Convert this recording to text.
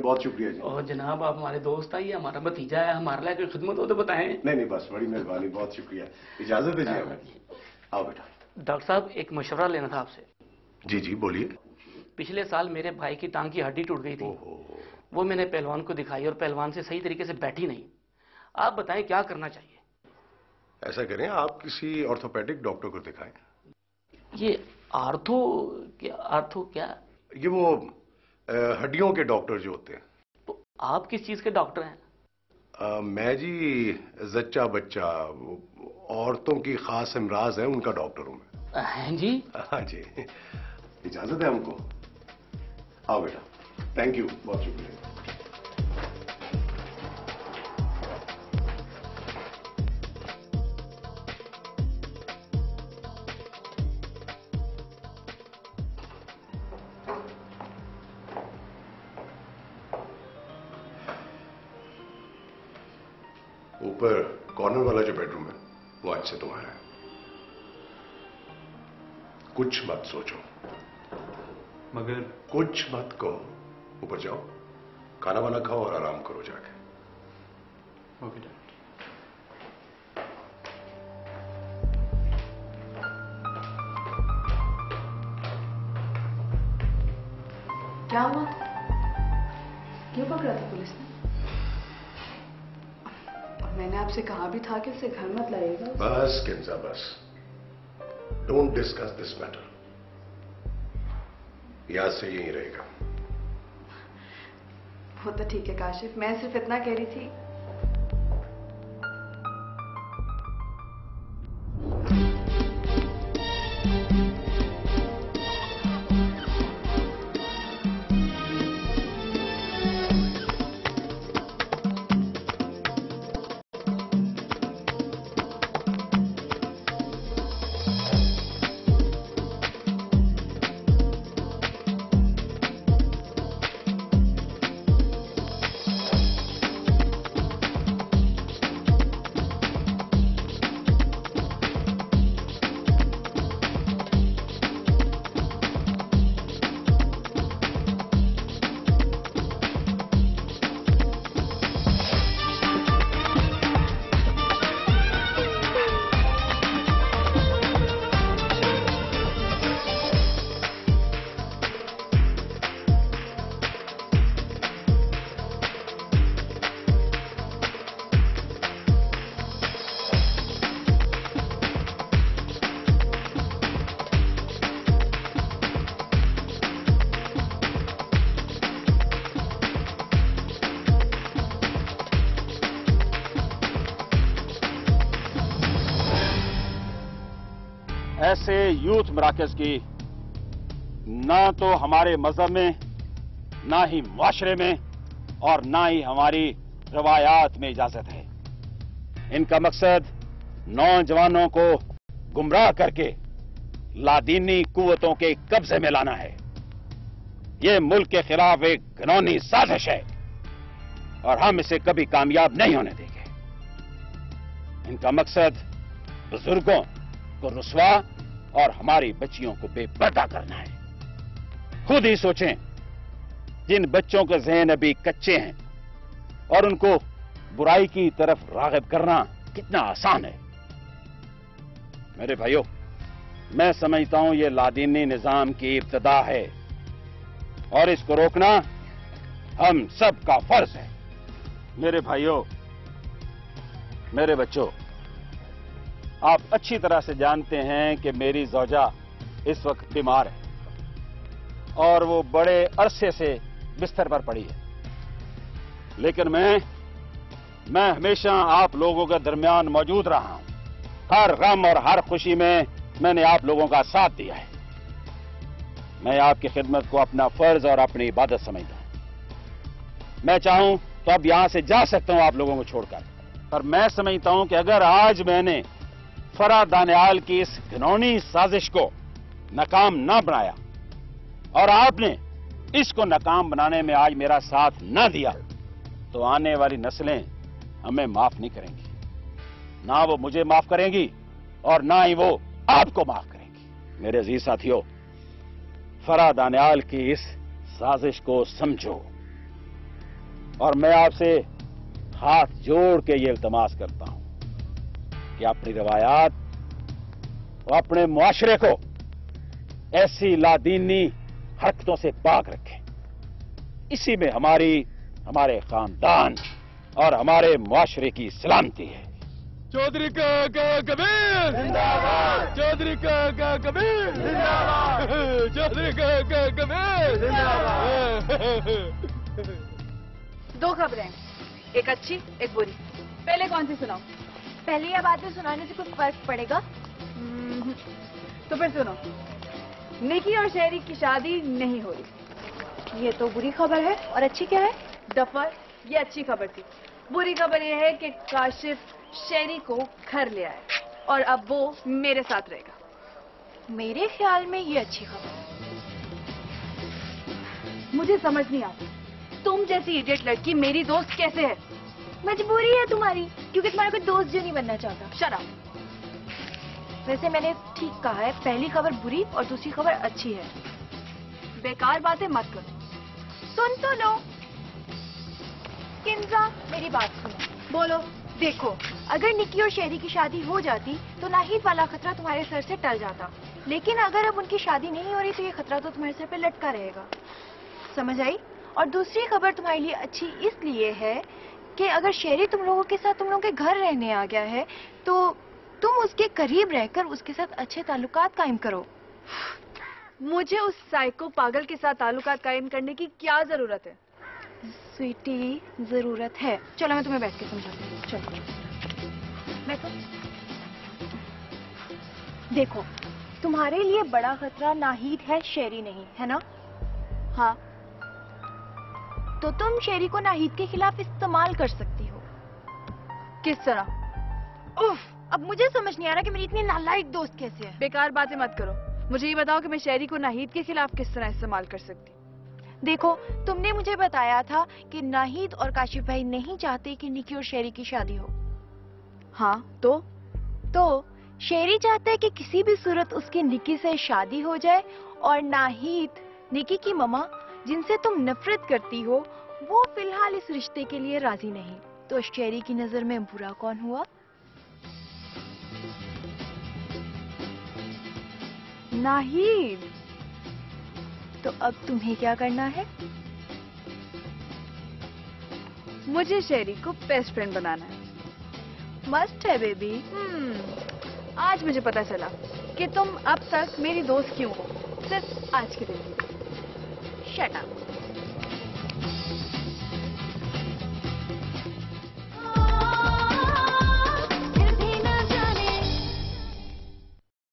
बहुत शुक्रिया जी। और जनाब आप हमारे दोस्त आइए हमारा भतीजा है हमारे लिए कोई खिदमत हो तो बताएँ। नहीं नहीं बस बड़ी मेहरबानी बहुत शुक्रिया। इजाज़त है जी हमें आओ बेटा। डॉक्टर साहब एक मशवरा लेना था आपसे। जी जी बोलिए। पिछले साल मेरे भाई की टांग की हड्डी टूट गई थी। वो मैंने पहलवान को दिखाई और पहलवान से सही तरीके से बैठी नहीं। आप बताएँ क्या करना चाहिए? ऐसा करें आप किसी ऑर्थोपेडिक डॉक्टर को दिखाएँ। ये आर्थो क्या आर्थो क्या? ये वो हड्डियों के डॉक्टर जो होते हैं। तो आप किस चीज़ के डॉक्टर हैं? आ, मैं जी जच्चा बच्चा औरतों की खास इमराज है उनका डॉक्टर हूँ मैं। हैं जी? हाँ जी। इजाज़त है हमको? आओ बेटा। थैंक यू बहुत शुक्रिया। ऊपर कॉर्नर वाला जो बेडरूम है वो आज से तुम्हारा है। कुछ मत सोचो। मगर कुछ मत कहो। ऊपर जाओ खाना वाना खाओ और आराम करो जाके। Okay dad. मैंने आपसे कहा भी था कि उसे घर मत लाइएगा। बस किंजा बस। डोंट डिस्कस दिस मैटर याद से यही रहेगा। वो तो ठीक है काशिफ। मैं सिर्फ़ इतना कह रही थी ऐसे यूथ मराकज की, ना तो हमारे मज़हब में, ना ही माशरे में, और ना ही हमारी रवायात में इजाज़त है। इनका मकसद नौजवानों को गुमराह करके लादीनी कुवतों के कब्जे में लाना है। यह मुल्क के खिलाफ एक घनौनी साजिश है, और हम इसे कभी कामयाब नहीं होने देंगे। इनका मकसद बुज़ुर्गों को रुसवा और हमारी बच्चियों को बेपर्दा करना है। खुद ही सोचें, जिन बच्चों के जहन अभी कच्चे हैं और उनको बुराई की तरफ़ रागब करना कितना आसान है। मेरे भाइयों, मैं समझता हूँ यह लादीनी निज़ाम की इब्तदा है और इसको रोकना हम सब का फ़र्ज़ है। मेरे भाइयों, मेरे बच्चों आप अच्छी तरह से जानते हैं कि मेरी जौजा इस वक्त बीमार है और वो बड़े अरसे से बिस्तर पर पड़ी है। लेकिन मैं मैं हमेशा आप लोगों के दरमियान मौजूद रहा हूँ। हर गम और हर खुशी में मैंने आप लोगों का साथ दिया है। मैं आपकी खिदमत को अपना फ़र्ज़ और अपनी इबादत समझता हूँ। मैं चाहूँ तो अब यहाँ से जा सकता हूँ आप लोगों को छोड़कर। पर मैं समझता हूँ कि अगर आज मैंने फरा दानियाल की इस घिनौनी साजिश को नाकाम ना बनाया। और आपने इसको नाकाम बनाने में आज मेरा साथ ना दिया तो आने वाली नस्लें हमें माफ़ नहीं करेंगी। ना वो मुझे माफ़ करेंगी और ना ही वो आपको माफ़ करेंगी। मेरे अज़ीज़ साथियों, फरा दानियाल की इस साजिश को समझो। और मैं आपसे हाथ जोड़ के ये इल्तमास करता हूँ। कि अपनी रवायात और अपने मुआशरे को ऐसी लादीनी हरकतों से पाक रखें। इसी में हमारी हमारे खानदान और हमारे मुआशरे की सलामती है। चौधरी का का कबीर। जिंदाबाद। चौधरी का का कबीर। जिंदाबाद। चौधरी का का कबीर। जिंदाबाद। दो खबरें एक अच्छी एक बुरी। पहले कौन सी सुनाओ पहले या बातें सुनाने से कुछ फ़र्क पड़ेगा। हम्म, तो फिर सुनो। निकी और शेरी की शादी नहीं हो रही। ये तो बुरी खबर है। और अच्छी क्या है? दफर ये अच्छी खबर थी। बुरी खबर ये है कि काशिफ शेरी को घर ले आए और अब वो मेरे साथ रहेगा। मेरे ख्याल में ये अच्छी खबर मुझे समझ नहीं आती। तुम जैसी इडियट लड़की मेरी दोस्त कैसे है? मजबूरी है तुम्हारी, क्योंकि तुम्हारा कोई दोस्त जो नहीं बनना चाहता। शराब वैसे मैंने ठीक कहा है, पहली खबर बुरी और दूसरी खबर अच्छी है। बेकार बातें मत करो। सुन तो लो। किंजा, मेरी बात सुनो। बोलो, देखो, अगर निकी और शेरी की शादी हो जाती तो नाहिद वाला खतरा तुम्हारे सर से टल जाता। लेकिन अगर अब उनकी शादी नहीं हो रही तो ये खतरा तो तुम्हारे सर पे लटका रहेगा। समझ आई? और दूसरी खबर तुम्हारे लिए अच्छी इसलिए है कि अगर शेरी तुम लोगों के साथ तुम लोगों के घर रहने आ गया है तो तुम उसके करीब रहकर उसके साथ अच्छे ताल्लुकात कायम करो। मुझे उस साइको पागल के साथ ताल्लुकात कायम करने की क्या ज़रूरत है? स्वीटी ज़रूरत है। चलो मैं तुम्हें बैठ के समझाती हूँ। चलो। बैठो। देखो तुम्हारे लिए बड़ा खतरा नाहीद है शेरी नहीं है ना? हाँ। तो तुम शेरी को नाहीद के खिलाफ इस्तेमाल कर सकती हो। किस तरह? उफ अब मुझे समझ नहीं आ रहा कि मेरी इतनी नालायक दोस्त कैसे है। बेकार बातें मत करो। मुझे ये बताओ कि मैं शेरी को नाहिद के खिलाफ किस तरह इस्तेमाल कर सकती देखो तुमने मुझे बताया था कि नाहिद और काशिफ भाई नहीं चाहते कि निकी और शेरी की शादी हो। हाँ तो? तो शेरी चाहता है कि किसी भी सूरत उसकी निकी से शादी हो जाए और नाहिद निकी की ममा जिनसे तुम नफरत करती हो वो फ़िलहाल इस रिश्ते के लिए राज़ी नहीं। तो शेरी की नज़र में बुरा कौन हुआ? नाहिद! तो अब तुम्हें क्या करना है? मुझे शेरी को बेस्ट फ्रेंड बनाना है। मस्त है बेबी हम्म, आज मुझे पता चला कि तुम अब तक मेरी दोस्त क्यों हो? सिर्फ़ आज के दिन 谢了。